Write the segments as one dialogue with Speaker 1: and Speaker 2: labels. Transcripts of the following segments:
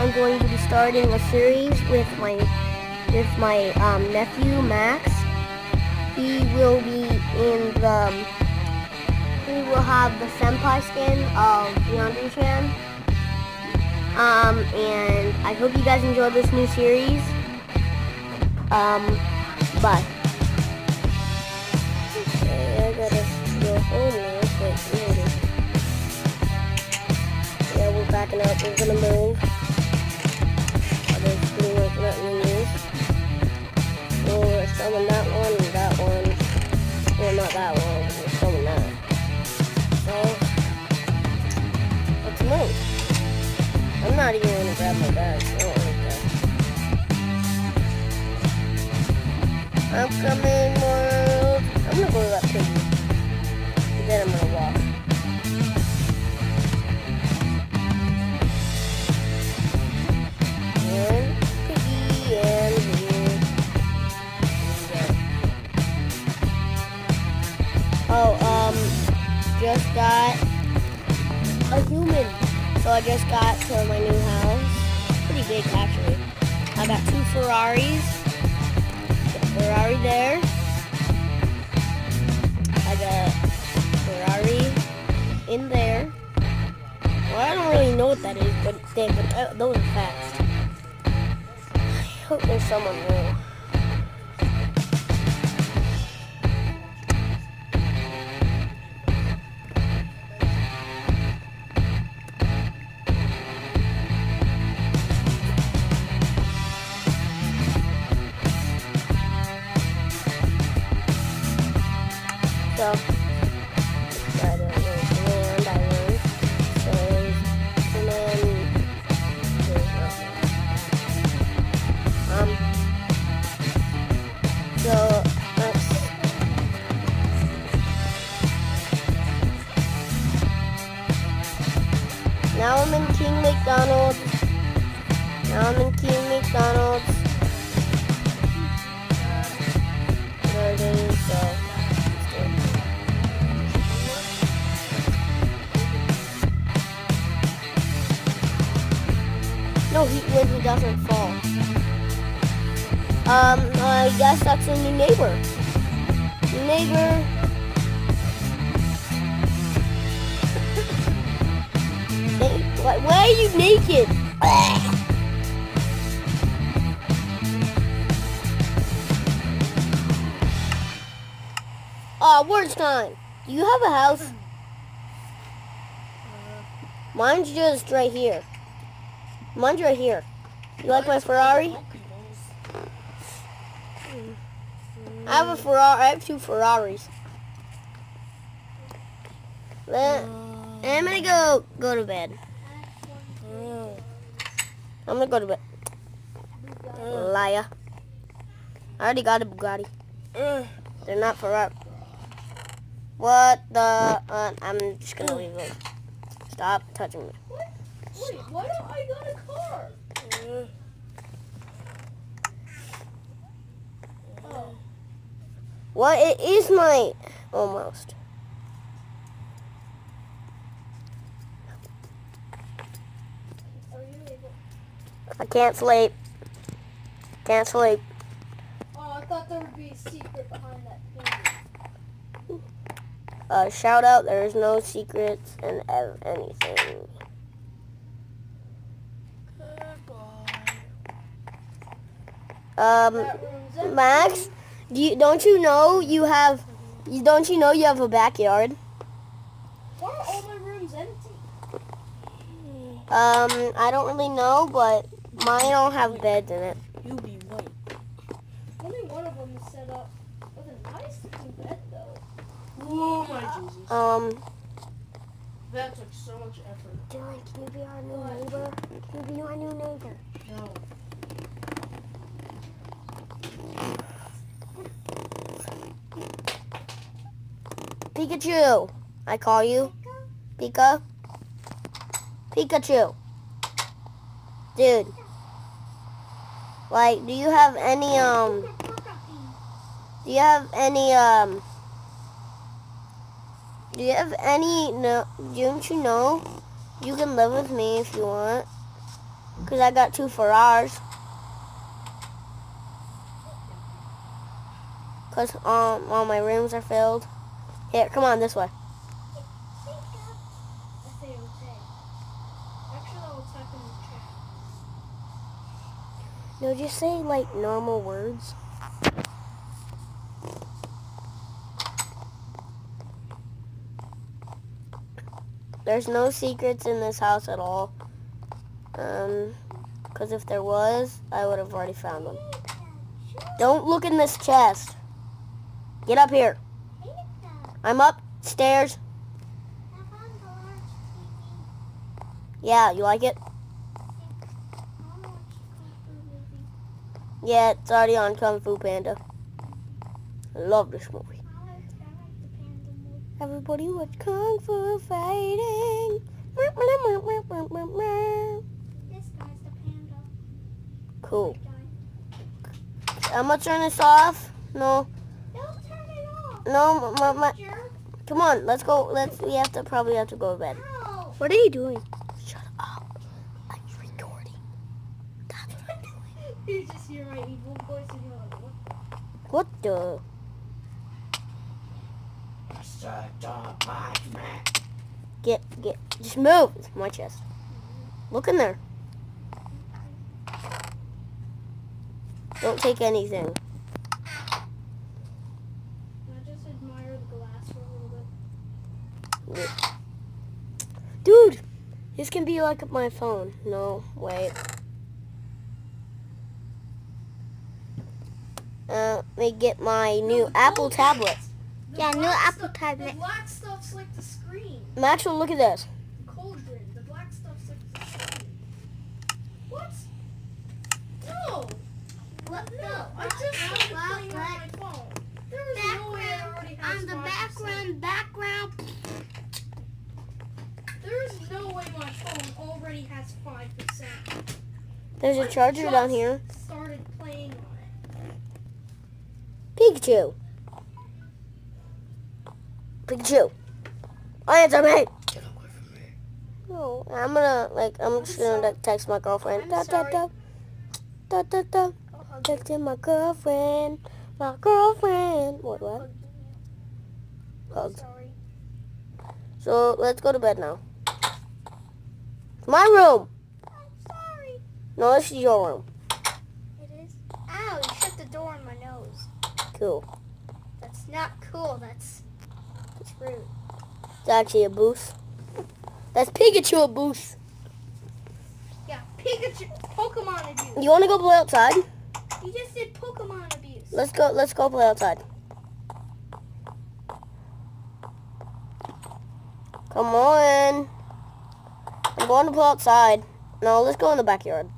Speaker 1: I'm going to be starting a series with my with my um, nephew Max. He will be in the he will have the senpai skin of Yandere Chan. Um, and I hope you guys enjoy this new series. Um, bye. Okay, I gotta. Yeah, we're backing up. We're gonna move. Oh, pretty much. Well, we're that one oh, and that one. Well, not that one. We're that. So, let's move. I'm not even gonna grab my bag. I don't like that. I'm coming, world. I'm gonna go to that. Then I'm gonna I just got to my new house. Pretty big actually. I got two Ferraris. Got Ferrari there. I got Ferrari in there. Well, I don't really know what that is, but they, but uh, those are fast. I hope there's someone new. So, I guess that's a new neighbor. New neighbor. Why, why are you naked? Oh, words time. Do you have a house? Mine's just right here. Mine's right here. You like my Ferrari? I have a Ferrari. I have two Ferraris. Let, uh, I'm gonna go go to bed. I'm gonna go to bed. Uh. Liar. I already got a Bugatti. Uh. They're not Ferrari. What the? Uh, I'm just gonna leave them. Stop touching me.
Speaker 2: Wait, why don't I got a car? Oh,
Speaker 1: What? It is my almost.
Speaker 2: are you able?
Speaker 1: I can't sleep. Can't sleep.
Speaker 2: Oh, I thought there would be a secret behind that painting.
Speaker 1: Uh, shout out, there is no secrets and ev- anything. Um,
Speaker 2: room's empty.
Speaker 1: Max, you, don't you know you have, you don't you know you have a backyard?
Speaker 2: Why are all my rooms empty?
Speaker 1: Um, I don't really know, but mine don't have beds in it.
Speaker 3: You be white.
Speaker 2: Only one of them is set up with a nice looking bed, though.
Speaker 3: Oh my Jesus.
Speaker 1: Um,
Speaker 3: That took so much effort.
Speaker 1: Dylan, can you be our new neighbor? Can you be our new neighbor?
Speaker 3: No.
Speaker 1: Pikachu, I call you. Pika. Pikachu. Dude. Like, do you have any, um, do you have any, um, do you have any, no, don't you know, you can live with me if you want. Because I got two Ferraris. Because um, all my rooms are filled. Here, come on, this way. No, just say like normal words. There's no secrets in this house at all. Um, because if there was, I would have already found them. Don't look in this chest. Get up here. I'm upstairs. Yeah, you like it? Yeah, it's already on Kung Fu Panda. I love this movie. Everybody watch Kung Fu Fighting.
Speaker 2: This guy's the panda.
Speaker 1: Cool. I'm gonna turn this off. No,
Speaker 2: Don't turn it off.
Speaker 1: no, my, my. Come on, let's go. Let's. We have to probably have to go to bed. What are you doing? Shut up. I'm recording. That's what I'm doing.
Speaker 2: You just hear my evil voice and you're like, what?
Speaker 1: What the? Get, get, just move. It's my chest. Look in there. Don't take anything.
Speaker 2: I just admire the glass for a little bit.
Speaker 1: Dude, this can be like my phone. No, wait. Uh, let me get my
Speaker 2: No,
Speaker 1: new
Speaker 2: the
Speaker 1: Apple
Speaker 2: gold
Speaker 1: tablet.
Speaker 2: ones. The
Speaker 1: Yeah, new Apple
Speaker 2: stuff-
Speaker 1: tablet.
Speaker 2: The black stuff's like the screen.
Speaker 1: Maxwell, look at this.
Speaker 2: The cauldron. The black stuff's like the screen. What? No.
Speaker 4: What
Speaker 2: No. I just started playing on my phone. There was no way I already has
Speaker 4: on the
Speaker 2: 5%.
Speaker 4: background, background.
Speaker 2: There is no way my phone already has five percent.
Speaker 1: There's a charger down here.
Speaker 2: Started playing on it.
Speaker 1: Pikachu. Pikachu. Answer me. No, I'm gonna like I'm just gonna like, text my girlfriend.
Speaker 2: I'm
Speaker 1: Da, da,
Speaker 2: sorry.
Speaker 1: da. Da, da, da. Texting my girlfriend. My girlfriend. What what? Hugs.
Speaker 2: Sorry.
Speaker 1: So let's go to bed now. My room.
Speaker 4: I'm sorry.
Speaker 1: No, this is your room.
Speaker 4: It is. Ow! You shut the door on my nose.
Speaker 1: Cool.
Speaker 4: That's not cool. That's that's rude.
Speaker 1: It's actually a boost. That's Pikachu a boost.
Speaker 2: Yeah, Pikachu, Pokemon abuse.
Speaker 1: You wanna go play outside?
Speaker 2: You just did Pokemon abuse.
Speaker 1: Let's go. Let's go play outside. Come on. I'm going to play outside. No, let's go in the backyard.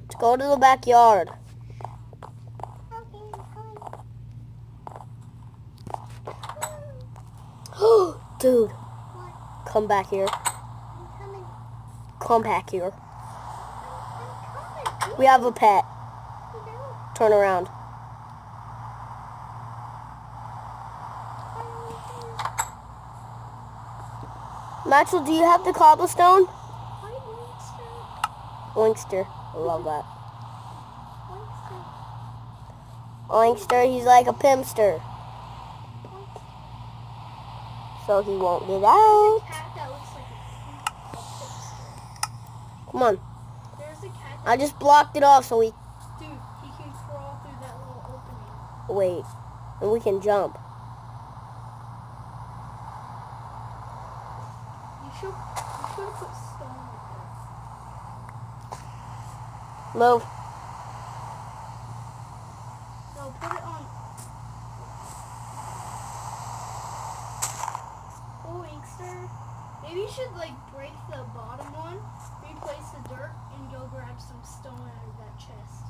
Speaker 1: Let's go to the backyard. Dude, come back here. Come back here. We have a pet. Turn around. Maxwell, do you have the cobblestone?
Speaker 4: White
Speaker 1: Linkster. I love that.
Speaker 4: Winkster.
Speaker 1: Linkster, he's like a pimpster. So he won't get out.
Speaker 2: cat that looks like
Speaker 1: Come on.
Speaker 2: There's a cat.
Speaker 1: I just blocked it off so we
Speaker 2: Dude, he can crawl through that little opening.
Speaker 1: wait. And we can jump.
Speaker 2: Should, should have put stone that. No, put it on. Oh, Inkster. Maybe you should like break the bottom one, replace the dirt, and go grab some stone out of that chest.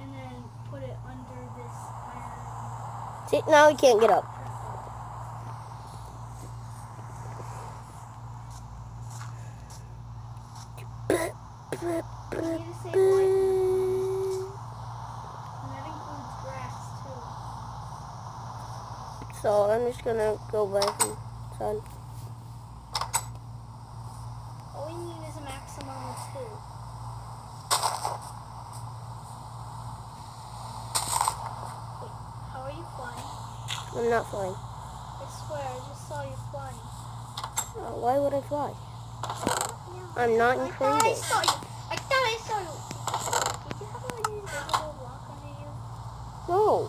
Speaker 2: And then put it under this iron.
Speaker 1: See, now he can't get up.
Speaker 2: You need to save life, and that includes grass too.
Speaker 1: So I'm just gonna go back inside.
Speaker 2: All we need is a maximum of two. Wait, how are you flying?
Speaker 1: I'm not flying.
Speaker 2: I swear, I just saw you flying.
Speaker 1: Uh, why would I fly?
Speaker 4: Yeah.
Speaker 1: I'm not
Speaker 4: I
Speaker 1: included.
Speaker 4: saw you. I thought I saw you. Did you have an invisible rock under you?
Speaker 1: No.
Speaker 4: No, you did. Let's have a little Pikachu. I want to
Speaker 1: Stop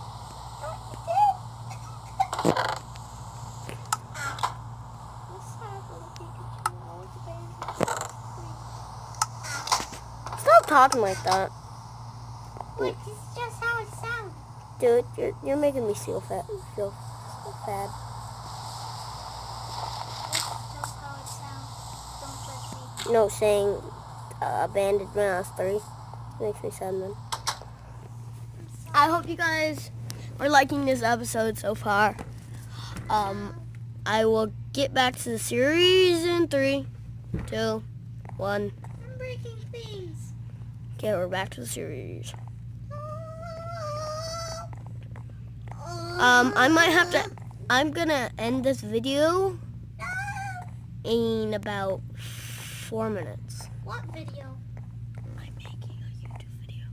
Speaker 1: talking like that.
Speaker 4: Look, it's just how it sounds.
Speaker 1: Dude, you're, you're making me feel fat. Feel bad.
Speaker 4: It's just how it sounds. Don't judge me.
Speaker 1: No, saying uh, abandoned mass 3 makes me sad, man. I hope you guys are liking this episode so far. Um, I will get back to the series in three, two, one.
Speaker 4: I'm breaking things.
Speaker 1: Okay, we're back to the series. Um, I might have to. I'm gonna end this video in about four minutes.
Speaker 4: What video?
Speaker 1: I'm making a YouTube video.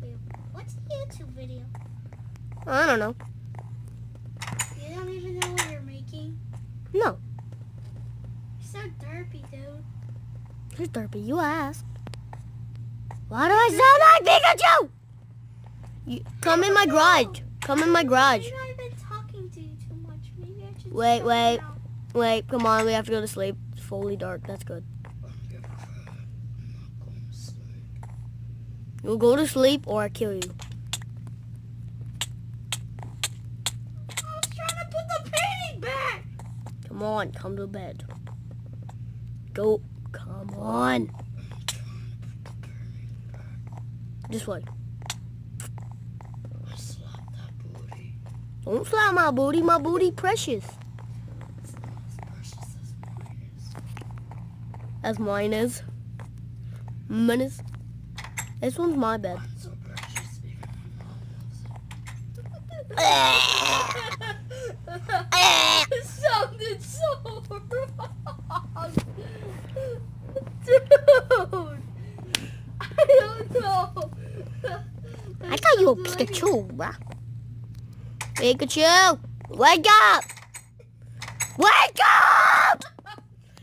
Speaker 4: Wait, What's a YouTube video?
Speaker 1: I don't know.
Speaker 4: You don't even know what you're making?
Speaker 1: No,
Speaker 4: You're so derpy, dude.
Speaker 1: here's Derpy. You asked. Why do I sound like Pikachu? You come in my garage. Come in my garage.
Speaker 4: Maybe I've been talking to you too much. Maybe I should
Speaker 1: Wait, wait.
Speaker 4: out.
Speaker 1: Wait, come on. We have to go to sleep. It's fully dark. That's good. You'll go to sleep or I kill you.
Speaker 4: I was trying to put the painting back.
Speaker 1: Come on, come to bed. Go. Come on. This way. Don't slap my booty. My booty precious. As mine is. Mine is. This one's my bed.
Speaker 2: it sounded so wrong. Dude. I don't know.
Speaker 1: I thought you were Pikachu, bruh. Pikachu! Wake up! Wake up!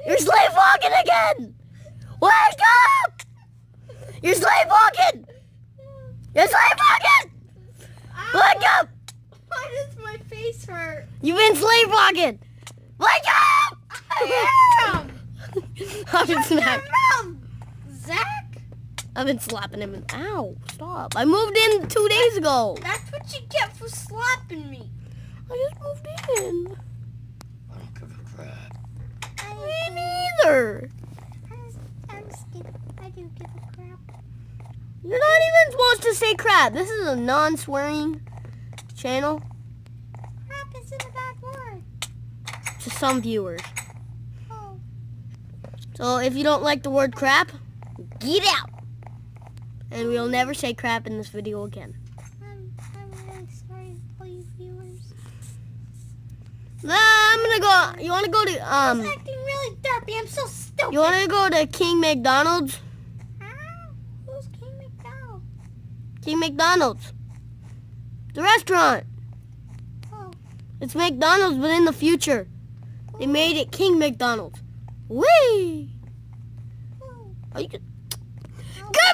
Speaker 1: You're sleepwalking again! Wake up! You're sleepwalking! You're sleepwalking! Wake up!
Speaker 2: Why does my face hurt?
Speaker 1: You've been sleepwalking! Wake up!
Speaker 2: I am.
Speaker 1: I've been
Speaker 2: Shut your Zach.
Speaker 1: I've been slapping him. In- Ow! Stop! I moved in two days ago.
Speaker 2: That's what you get for slapping me.
Speaker 1: I just moved in.
Speaker 5: I don't give a crap.
Speaker 1: Me neither.
Speaker 4: I was, I was give, I do give a crap.
Speaker 1: You're not even supposed to say crap. This is a non-swearing channel
Speaker 4: Crap isn't a bad word.
Speaker 1: To some viewers.
Speaker 4: Oh,
Speaker 1: So if you don't like the word crap, get out. And we'll never say crap in this video again.
Speaker 4: I'm, I'm really sorry for you viewers.
Speaker 1: Nah, I'm gonna go. You wanna go to
Speaker 4: I'm
Speaker 1: um?
Speaker 4: acting really derpy. I'm so stupid.
Speaker 1: You wanna go to King McDonald's?
Speaker 4: Who's King McDowell?
Speaker 1: King McDonald's, the restaurant.
Speaker 4: Oh,
Speaker 1: It's McDonald's, but in the future, they made it King McDonald's. Whee! Are you? Get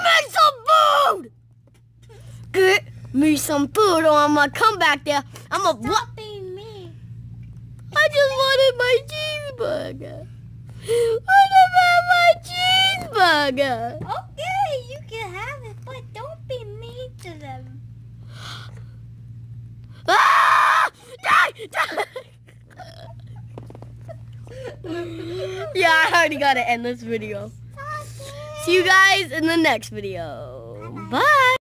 Speaker 1: me some food! Get me some food or I'm gonna come back there. I'm gonna
Speaker 4: stop being mean.
Speaker 1: I just wanted my cheeseburger. What about my cheeseburger?
Speaker 4: Okay, you can have it, but don't be mean to them.
Speaker 1: Ah! Die! Die! Yeah, I already gotta end this video. See you guys in the next video. Bye!